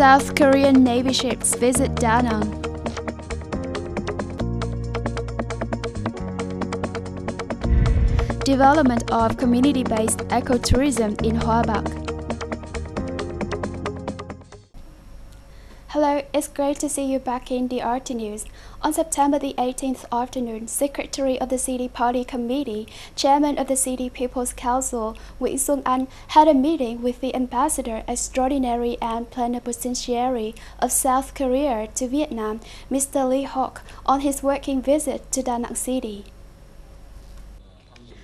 South Korean Navy ships visit Da Nang. Development of community-based ecotourism in Hoa Bắc. It's great to see you back in DRT News. On September the 18th afternoon, Secretary of the City Party Committee, Chairman of the City People's Council, Wei Sung An, had a meeting with the Ambassador Extraordinary and Plenipotentiary of South Korea to Vietnam, Mr. Lee Hyuk, on his working visit to Da Nang City.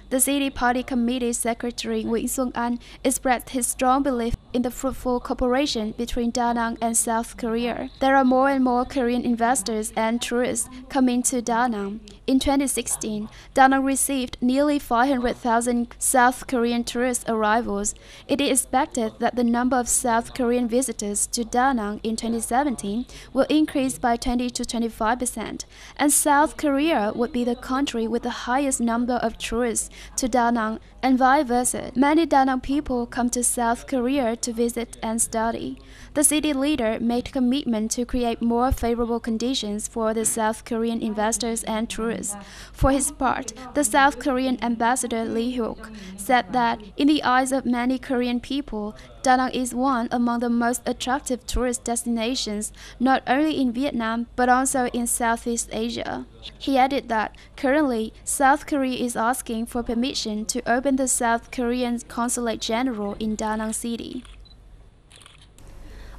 The City Party Committee Secretary Wei Sung An expressed his strong belief in the fruitful cooperation between Da Nang and South Korea. There are more and more Korean investors and tourists coming to Da Nang. In 2016, Da Nang received nearly 500,000 South Korean tourist arrivals. It is expected that the number of South Korean visitors to Da Nang in 2017 will increase by 20 to 25 percent, and South Korea would be the country with the highest number of tourists to Da Nang and vice versa. Many Da Nang people come to South Korea to visit and study. The city leader made commitment to create more favorable conditions for the South Korean investors and tourists. For his part, the South Korean ambassador Lee Hyuk said that in the eyes of many Korean people, Da Nang is one among the most attractive tourist destinations, not only in Vietnam but also in Southeast Asia. He added that currently South Korea is asking for permission to open the South Korean Consulate General in Da Nang City.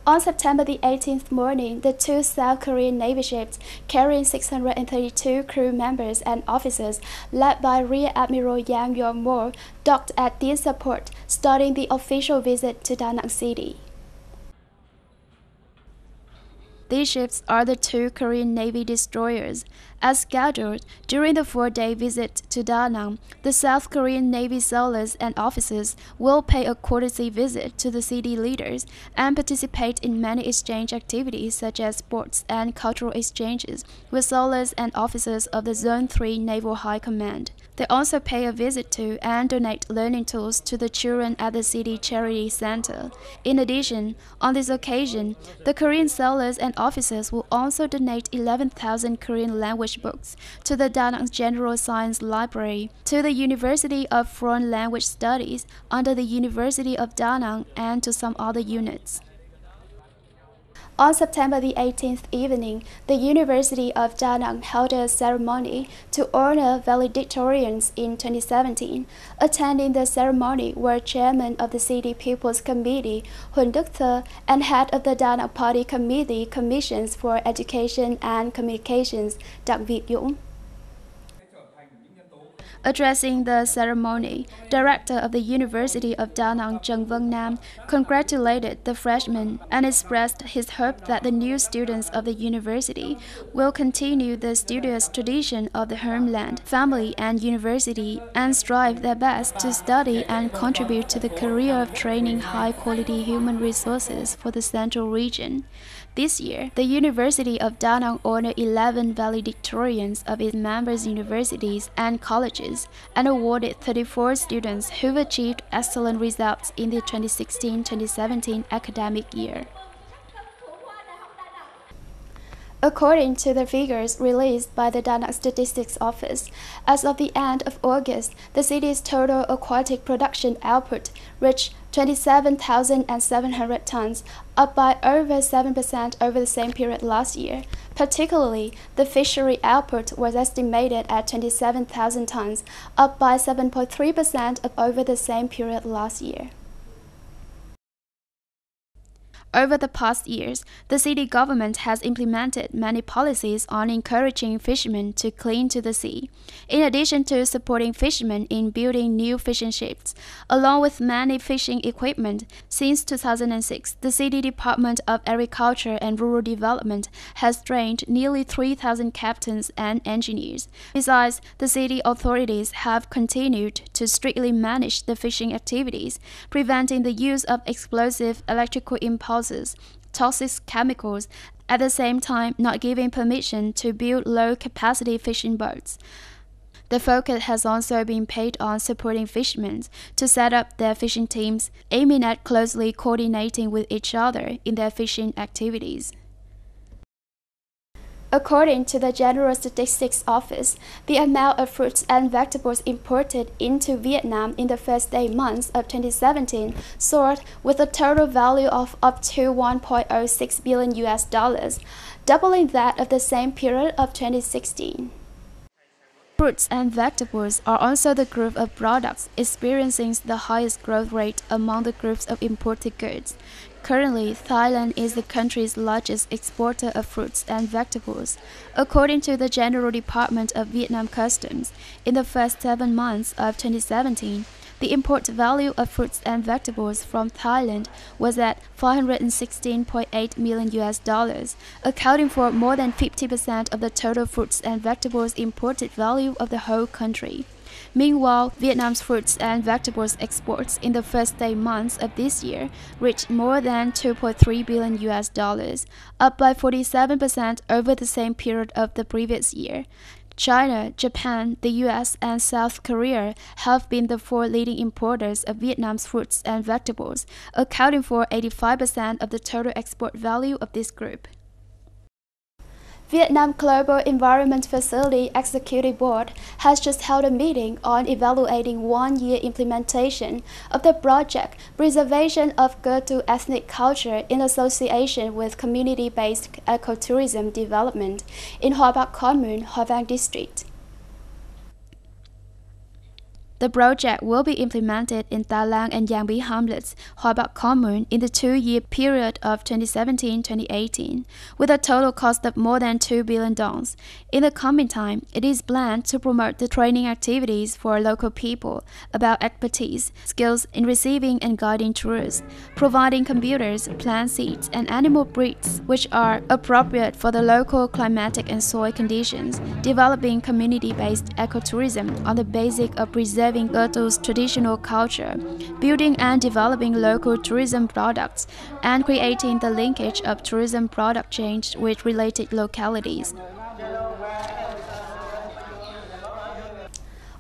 On September the 18th morning, the two South Korean Navy ships carrying 632 crew members and officers, led by Rear Admiral Yang Yong-mo, docked at Dien Port, starting the official visit to Da Nang City. These ships are the two Korean Navy destroyers. As scheduled, during the four-day visit to Da Nang, the South Korean Navy sailors and officers will pay a courtesy visit to the city leaders and participate in many exchange activities such as sports and cultural exchanges with sailors and officers of the Zone 3 Naval High Command. They also pay a visit to and donate learning tools to the children at the City Charity Center. In addition, on this occasion, the Korean sailors and officers will also donate 11,000 Korean language books to the Da Nang General Science Library, to the University of Foreign Language Studies under the University of Da Nang, and to some other units. On September the 18th evening, the University of Da Nang held a ceremony to honor valedictorians in 2017. Attending the ceremony were Chairman of the City People's Committee, Hun Tho, and Head of the Da Nang Party Committee Commissions for Education and Communications, Dak Viet Dũng. Addressing the ceremony, Director of the University of Da Nang, Trần Văn Nam, congratulated the freshmen and expressed his hope that the new students of the university will continue the studious tradition of the homeland, family, and university and strive their best to study and contribute to the career of training high quality human resources for the central region. This year, the University of Da Nang honored 11 valedictorians of its members' universities and colleges and awarded 34 students who've achieved excellent results in the 2016-2017 academic year. According to the figures released by the Da Nang Statistics Office, as of the end of August, the city's total aquatic production output reached 27,700 tons, up by over 7% over the same period last year. Particularly, the fishery output was estimated at 27,000 tons, up by 7.3% over the same period last year. Over the past years, the city government has implemented many policies on encouraging fishermen to clean to the sea, in addition to supporting fishermen in building new fishing ships. Along with many fishing equipment, since 2006, the City Department of Agriculture and Rural Development has trained nearly 3,000 captains and engineers. Besides, the city authorities have continued to strictly manage the fishing activities, preventing the use of explosive electrical impulses toxic chemicals, at the same time not giving permission to build low capacity fishing boats. The focus has also been paid on supporting fishermen to set up their fishing teams, aiming at closely coordinating with each other in their fishing activities. According to the General Statistics Office, the amount of fruits and vegetables imported into Vietnam in the first eight months of 2017 soared with a total value of up to 1.06 billion US dollars, doubling that of the same period of 2016. Fruits and vegetables are also the group of products experiencing the highest growth rate among the groups of imported goods. Currently, Thailand is the country's largest exporter of fruits and vegetables. According to the General Department of Vietnam Customs, in the first seven months of 2017, the import value of fruits and vegetables from Thailand was at 516.8 million US dollars, accounting for more than 50% of the total fruits and vegetables imported value of the whole country. Meanwhile, Vietnam's fruits and vegetables exports in the first eight months of this year reached more than 2.3 billion US dollars, up by 47% over the same period of the previous year. China, Japan, the US, and South Korea have been the four leading importers of Vietnam's fruits and vegetables, accounting for 85% of the total export value of this group. Vietnam Global Environment Facility Executive Board has just held a meeting on evaluating one-year implementation of the project Preservation of Cơ Ethnic Culture in association with community-based ecotourism development in Hoa Bắc Commune, Hoa Vang District. The project will be implemented in Talang and Giang Bi hamlets, Hoa Bắc Commune, in the two-year period of 2017-2018, with a total cost of more than 2 billion dong. In the coming time, it is planned to promote the training activities for local people about expertise, skills in receiving and guiding tourists, providing computers, plant seeds, and animal breeds which are appropriate for the local climatic and soil conditions, developing community-based ecotourism on the basis of preserving preserving Ge traditional culture, building and developing local tourism products, and creating the linkage of tourism product change with related localities.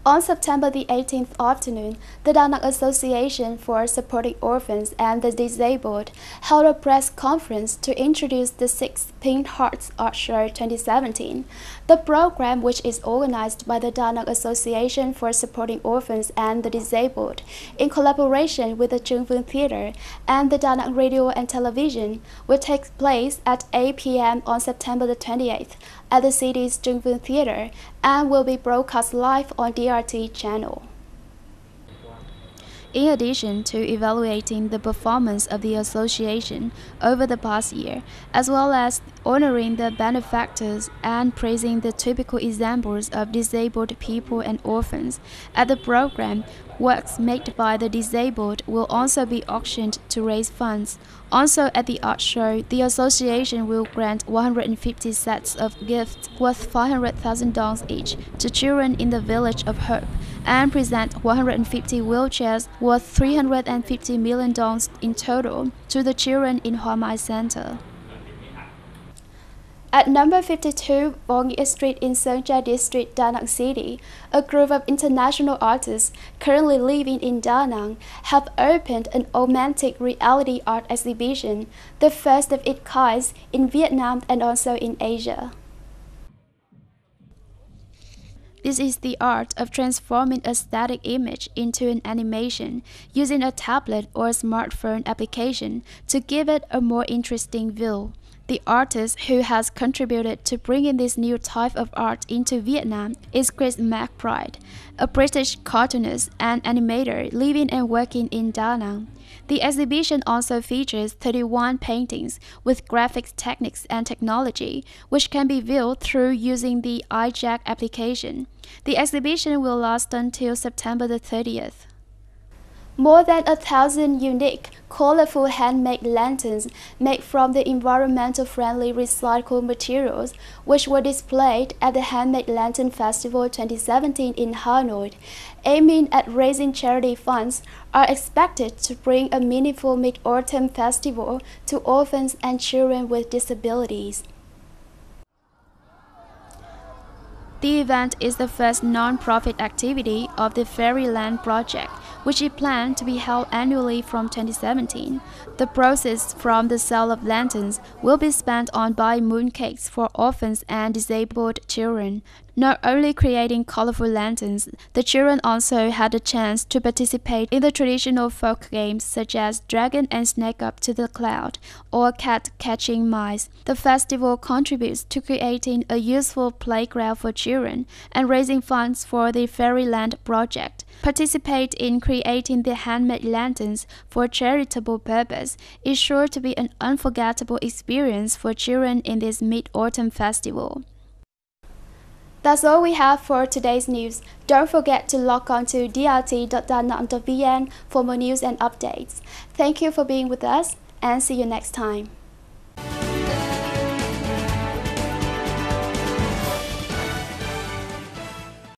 On September the 18th afternoon, the Da Nang Association for Supporting Orphans and the Disabled held a press conference to introduce the sixth Pink Hearts Art Show 2017. The program, which is organized by the Da Nang Association for Supporting Orphans and the Disabled, in collaboration with the Trương Vương Theatre and the Da Nang Radio and Television, will take place at 8 p.m. on September the 28th at the city's Trương Vương Theatre and will be broadcast live on Channel. In addition to evaluating the performance of the association over the past year, as well as honoring the benefactors and praising the typical examples of disabled people and orphans, at the program, works made by the disabled will also be auctioned to raise funds. Also at the art show, the association will grant 150 sets of gifts worth 500,000 dong each to children in the village of Hope and present 150 wheelchairs worth 350 million dong in total to the children in Hoa Mai Center. At number 52 Bongi Street in Trà District, Da Nang City, a group of international artists currently living in Da Nang have opened an augmented reality art exhibition, the first of its kind in Vietnam and also in Asia. This is the art of transforming a static image into an animation using a tablet or a smartphone application to give it a more interesting view. The artist who has contributed to bringing this new type of art into Vietnam is Chris McBride, a British cartoonist and animator living and working in Da Nang. The exhibition also features 31 paintings with graphics techniques and technology, which can be viewed through using the iJack application. The exhibition will last until September the 30th. More than a thousand unique, colorful handmade lanterns made from the environmental-friendly recycled materials, which were displayed at the Handmade Lantern Festival 2017 in Hanoi, aiming at raising charity funds, are expected to bring a meaningful Mid-Autumn festival to orphans and children with disabilities. The event is the first non-profit activity of the Fairyland project, which is planned to be held annually from 2017. The proceeds from the sale of lanterns will be spent on buying mooncakes for orphans and disabled children. Not only creating colorful lanterns, the children also had a chance to participate in the traditional folk games such as Dragon and Snake Up to the Cloud or Cat Catching Mice. The festival contributes to creating a useful playground for children and raising funds for the Fairyland project. Participate in creating the handmade lanterns for charitable purpose is sure to be an unforgettable experience for children in this Mid-Autumn Festival. That's all we have for today's news. Don't forget to log on to drt.danang.vn for more news and updates. Thank you for being with us and see you next time.